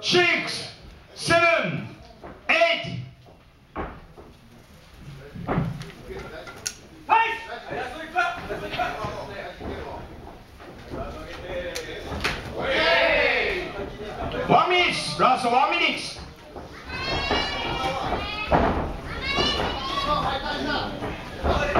six, seven, eight. One minute, last one minute. Oh,